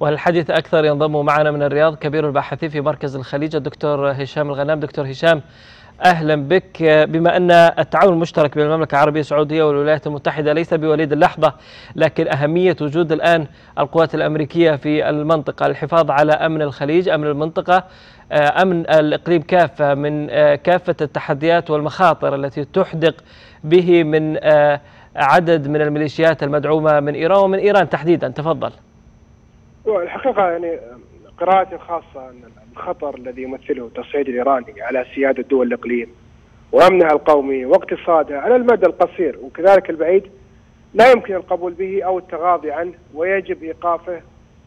والحديث أكثر ينضم معنا من الرياض كبير الباحثين في مركز الخليج الدكتور هشام الغنام. دكتور هشام أهلا بك. بما أن التعاون المشترك بين المملكة العربية السعودية والولايات المتحدة ليس بوليد اللحظة لكن أهمية وجود الآن القوات الأمريكية في المنطقة. الحفاظ على أمن الخليج أمن المنطقة أمن الإقليم كافة من كافة التحديات والمخاطر التي تحدق به من عدد من الميليشيات المدعومة من إيران ومن إيران تحديدا. تفضل. الحقيقة يعني قراءتي الخاصة أن الخطر الذي يمثله التصعيد الإيراني على سيادة دول الإقليم وأمنها القومي واقتصادها على المدى القصير وكذلك البعيد لا يمكن القبول به أو التغاضي عنه ويجب إيقافه.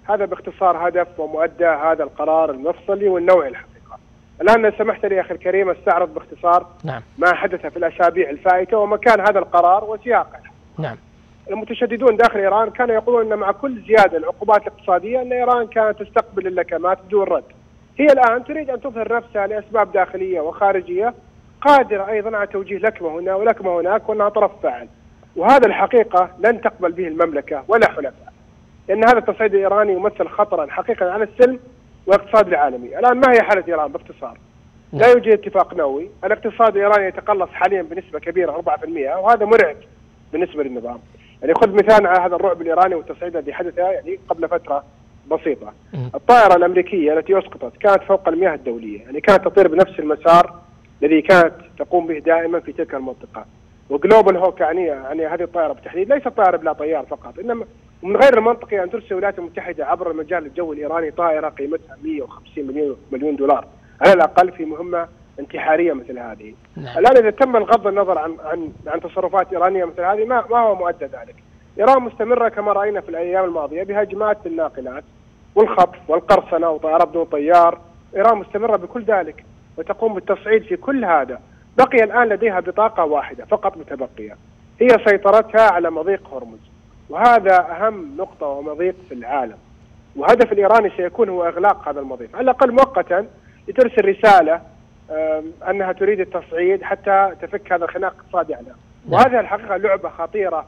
هذا باختصار هدف ومؤدى هذا القرار المفصلي والنوعي الحقيقة. الآن لو سمحت لي أخي الكريم أستعرض باختصار نعم. ما حدث في الأسابيع الفائتة ومكان هذا القرار وسياقه. نعم. المتشددون داخل إيران كانوا يقولون إن مع كل زيادة العقوبات الاقتصادية إن إيران كانت تستقبل اللكمات بدون رد. هي الآن تريد أن تظهر نفسها لأسباب داخلية وخارجية قادرة أيضا على توجيه لكمه هنا ولكمه هناك وأنها طرف فاعل. وهذا الحقيقة لن تقبل به المملكة ولا حلفاء. لأن هذا التصعيد الإيراني يمثل خطرا حقيقة على السلم والاقتصاد العالمي. الآن ما هي حالة إيران باختصار؟ لا يوجد اتفاق نووي، الاقتصاد الإيراني يتقلص حاليا بنسبة كبيرة 4% وهذا مرعب بالنسبة للنظام. يعني خذ مثال على هذا الرعب الإيراني والتصعيد الذي حدث يعني قبل فترة بسيطة. الطائرة الأمريكية التي أسقطت كانت فوق المياه الدولية، يعني كانت تطير بنفس المسار الذي كانت تقوم به دائما في تلك المنطقة. وجلوبال هوك يعني يعني هذه الطائرة بالتحديد ليست طائرة بلا طيار فقط، إنما من غير المنطقي أن ترسل الولايات المتحدة عبر المجال الجوي الإيراني طائرة قيمتها 150 مليون مليون دولار على الأقل في مهمة انتحارية مثل هذه. نعم. الآن إذا تم الغض النظر عن عن عن تصرفات إيرانية مثل هذه ما ما هو مؤدى ذلك. إيران مستمرة كما رأينا في الأيام الماضية بهجمات الناقلات والخطف والقرصنة وطائرات بدون طيار، إيران مستمرة بكل ذلك وتقوم بالتصعيد في كل هذا. بقي الآن لديها بطاقة واحدة فقط متبقية هي سيطرتها على مضيق هرمز. وهذا أهم نقطة ومضيق في العالم. وهدف الإيراني سيكون هو إغلاق هذا المضيق، على الأقل مؤقتا لترسل رسالة أنها تريد التصعيد حتى تفك هذا الخناق الاقتصادي عنها. وهذه الحقيقة لعبة خطيرة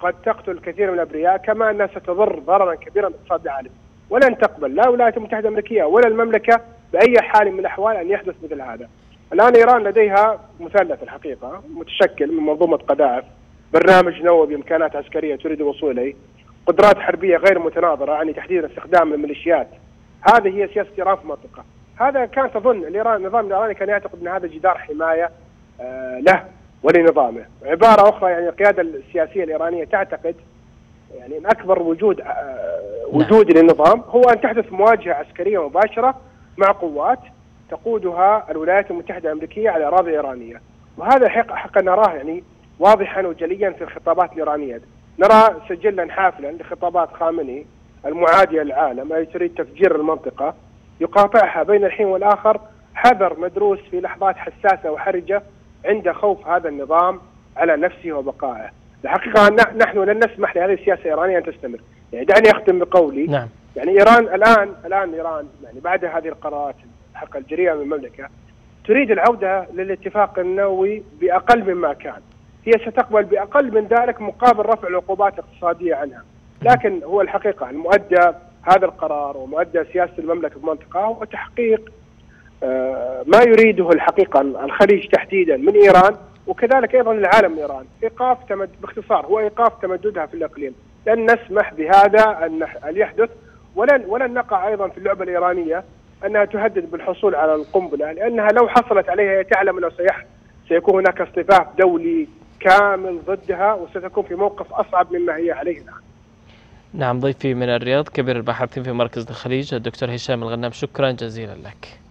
قد تقتل كثير من الأبرياء كما أنها ستضر ضررا كبيرا بالاقتصاد العالمي. ولن تقبل لا الولايات المتحدة الأمريكية ولا المملكة بأي حال من الأحوال أن يحدث مثل هذا. الآن إيران لديها مثلث الحقيقة متشكل من منظومة قذائف، برنامج نووي بإمكانات عسكرية تريد الوصول إليه، قدرات حربية غير متناظرة يعني تحديدا استخدام الميليشيات. هذه هي سياسة إيران في المنطقة. هذا كان تظن الايران النظام الإيراني كان يعتقد أن هذا جدار حماية آه له ولنظامه، عبارة أخرى يعني القيادة السياسية الإيرانية تعتقد يعني أن أكبر وجود آه وجود للنظام هو أن تحدث مواجهة عسكرية مباشرة مع قوات تقودها الولايات المتحدة الأمريكية على أراضي إيرانية، وهذا حق حق نراه يعني واضحا وجليا في الخطابات الإيرانية، نرى سجلا حافلا لخطابات خامنئي المعادية للعالم التي تريد تفجير المنطقة. يقاطعها بين الحين والآخر حذر مدروس في لحظات حساسة وحرجة عند خوف هذا النظام على نفسه وبقائه. الحقيقة نحن لن نسمح لهذه السياسة الإيرانية أن تستمر. يعني دعني أختم بقولي نعم. يعني إيران الان الآن إيران يعني بعد هذه القرارات حق الجريئة من المملكة تريد العودة للاتفاق النووي بأقل مما كان. هي ستقبل بأقل من ذلك مقابل رفع العقوبات الاقتصاديه عنها. لكن هو الحقيقة المؤدى هذا القرار ومؤدى سياسة المملكة في المنطقة هو تحقيق ما يريده الحقيقة الخليج تحديدا من إيران وكذلك أيضا العالم من إيران، إيقاف تمد باختصار هو إيقاف تمددها في الإقليم، لن نسمح بهذا أن يحدث ولن ولن نقع أيضا في اللعبة الإيرانية أنها تهدد بالحصول على القنبلة لأنها لو حصلت عليها هي تعلم أنه سيكون هناك اصطفاف دولي كامل ضدها وستكون في موقف أصعب مما هي عليه الآن. نعم ضيفي من الرياض كبير الباحثين في مركز الخليج الدكتور هشام الغنام شكرا جزيلا لك.